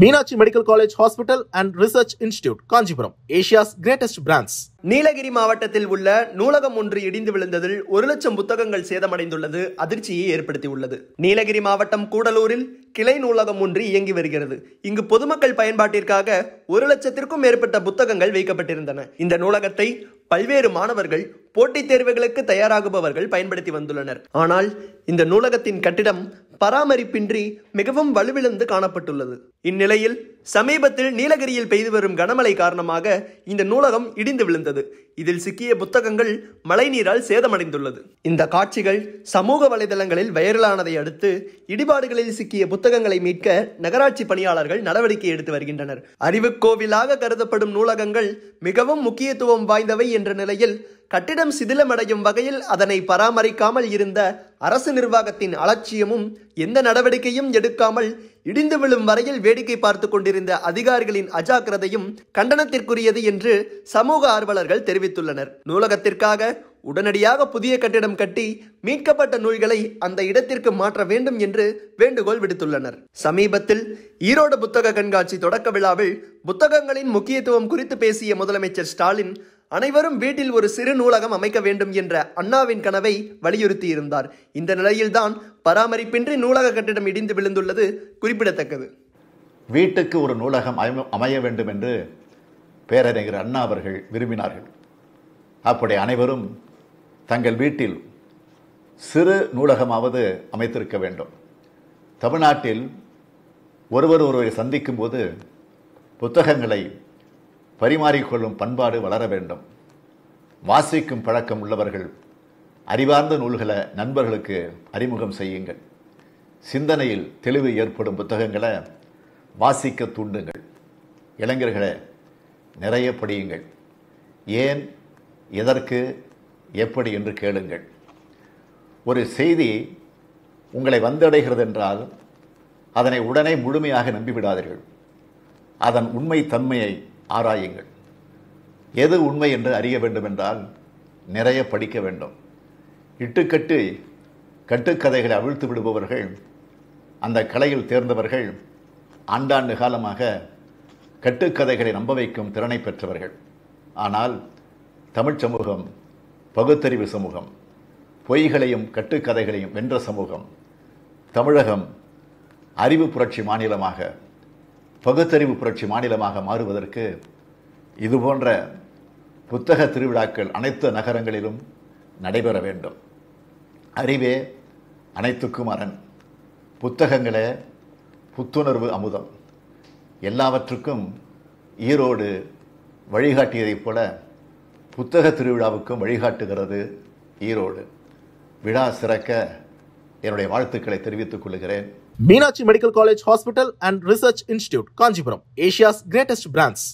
Meenakshi medical college hospital and research institute Kanchipuram Asia's greatest brands Nilgiri மாவட்டத்தில் உள்ள நூலகம் ஒன்று இடிந்து விழுந்ததில் ஒரு லட்சம் புத்தகங்கள் சேதமடைந்துள்ளது அதிர்ச்சியை ஏற்படுத்தியுள்ளது. நீலகிரி மாவட்டம் கூடலூரில் கிளை நூலகம் ஒன்று இயங்கி வருகிறது. இங்கு பொதுமக்கள் பயன்பாட்டிற்காக ஒரு லட்சத்திற்கும் மேற்பட்ட புத்தகங்கள் வைக்கப்பட்டிருந்தன. இந்த நூலகத்தை பல்வேறு மாணவர்கள் போட்டித் தேர்வுகளுக்கு தயாராகுபவர்கள் பயன்படுத்தி வந்துள்ளனர். ஆனால் இந்த நூலகத்தின் கட்டிடம் பராமரிப்பின்றி மிகவும் வலுவிழந்து காணப்பட்டுள்ளது. இந்நிலையில் சமீபத்தில் நீலகிரியில் பெய்து வரும் கனமழை காரணமாக இந்த நூலகம் இடிந்து விழுந்தது. இதில் சிக்கிய புத்தகங்கள் மழைநீரால் சேதமடைந்துள்ளது. இந்த காட்சிகள் சமூக வலைதளங்களில் வைரலானதை அடுத்து இடிபாடுகளில் சிக்கிய புத்தகங்களை மீட்க நகராட்சி பணியாளர்கள் நடவடிக்கை எடுத்து வருகின்றனர். அறிவுக்கோவிலாக கருதப்படும் நூலகங்கள் மிகவும் முக்கியத்துவம் வாய்ந்தவை என்ற நிலையில் கட்டிடம் சிதிலமடையும் வகையில் அதனை பராமரிக்காமல் இருந்த அரசு நிர்வாகத்தின் அலட்சியமும் எந்த நடவடிக்கையும் எடுக்காமல் இடிந்து விழும் வரையில் வேடிக்கை பார்த்து கொண்டிருந்த அதிகாரிகளின் அஜாக்கிரதையும் கண்டனத்திற்குரியது என்று சமூக ஆர்வலர்கள் தெரிவித்துள்ளனர். நூலகத்திற்காக உடனடியாக புதிய கட்டிடம் கட்டி மீட்கப்பட்ட நூல்களை அந்த இடத்திற்கு மாற்ற வேண்டும் என்று வேண்டுகோள் விடுத்துள்ளனர். சமீபத்தில் ஈரோடு புத்தக கண்காட்சி தொடக்க விழாவில் புத்தகங்களின் முக்கியத்துவம் குறித்து பேசிய முதலமைச்சர் ஸ்டாலின் அனைவரும் வீட்டில் ஒரு சிறு நூலகம் அமைக்க வேண்டும் என்ற அண்ணாவின் கனவை வலியுறுத்தியிருந்தார் இந்த நிலையில்தான் பராமரிப்பின்றி நூலக கட்டிடம் இடிந்து விழுந்துள்ளது குறிப்பிடத்தக்கது. வீட்டுக்கு ஒரு நூலகம் அமைய- அமைய வேண்டும் என்று பேரறிஞர் அண்ணா அவர்கள் விரும்பினார்கள். அப்படி அனைவரும் தங்கள் வீட்டில் சிறு நூலகமாவது அமைத்திருக்க வேண்டும். தமிழ்நாட்டில் ஒருவர் ஒருவரை சந்திக்கும் போது புத்தகங்களை பரிமாறிக்கொள்ளும் பண்பாடு வளர வேண்டும். வாசிக்கும் பழக்கம் உள்ளவர்கள் அறிவார்ந்த நூல்களை நண்பர்களுக்கு அறிமுகம் செய்யுங்கள். சிந்தனையில் தெளிவு ஏற்படும் புத்தகங்களை வாசிக்க தூண்டுங்கள். இளைஞர்களை நிறைய படியுங்கள். ஏன் எதற்கு எப்படி என்று கேளுங்கள். ஒரு செய்தி உங்களை வந்தடைகிறது என்றால் அதனை உடனே முழுமையாக நம்பிவிடாதீர்கள். அதன் உண்மை தன்மையை ஆராயுங்கள். எது உண்மை என்று அறிய வேண்டுமென்றால் நிறைய படிக்க வேண்டும். இட்டுக்கட்டு கட்டுக்கதைகளை அவிழ்த்து விடுபவர்கள் அந்த கலையில் தேர்ந்தவர்கள் ஆண்டாண்டு காலமாக கட்டுக்கதைகளை நம்ப வைக்கும் திறனை பெற்றவர்கள். ஆனால் தமிழ் சமூகம் பகுத்தறிவு சமூகம் பொய்களையும் கட்டுக்கதைகளையும் வென்ற சமூகம் தமிழகம் அறிவு புரட்சி மாநிலமாக பகுத்தறிவு புரட்சி மாநிலமாக மாறுவதற்கு இதுபோன்ற புத்தக திருவிழாக்கள் அனைத்து நகரங்களிலும் நடைபெற வேண்டும். அறிவே அனைத்துக்கும் அரண். புத்தகங்களே புத்துணர்வு அமுதம். எல்லாவற்றுக்கும் ஈரோடு வழிகாட்டியதைப் போல புத்தக திருவிழாவுக்கும் வழிகாட்டுகிறது ஈரோடு. விழா சிறக்க என்னுடைய வாழ்த்துக்களை தெரிவித்துக் கொள்கிறேன். Meenakshi medical college hospital and research institute Kanchipuram Asia's greatest brands